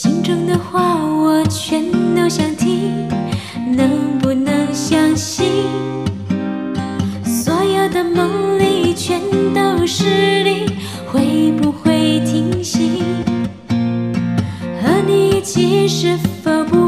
心中的话我全都想听能不能相信？所有的梦里全都是你会不会停息？和你一起是否不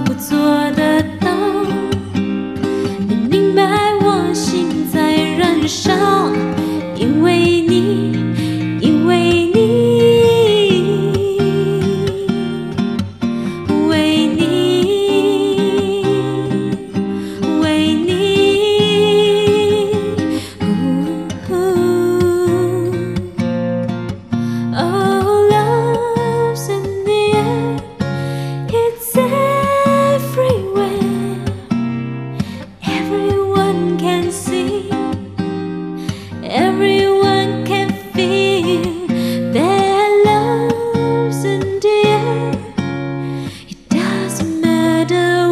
不足。everyone can feel love's. It doesn't matter.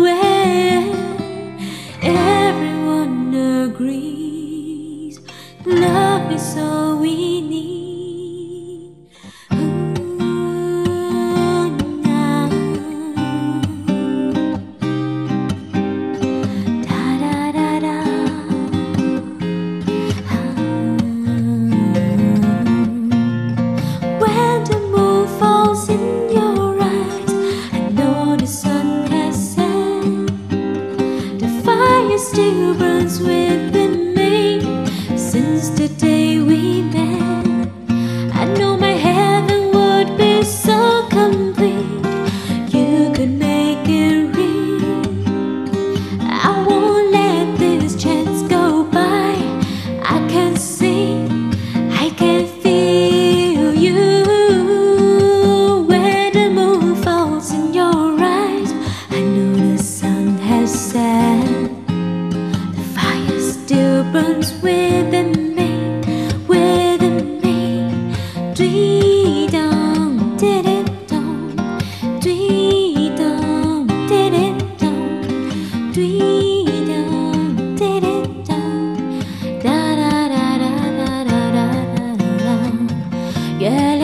today. 原谅。